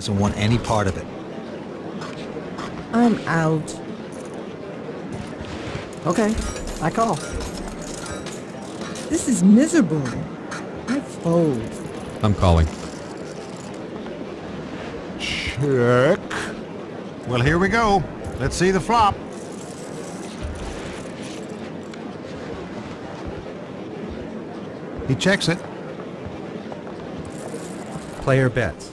doesn't want any part of it. I'm out. Okay, I call. This is miserable. I fold. I'm calling. Check. Well, here we go. Let's see the flop. He checks it. Player bets.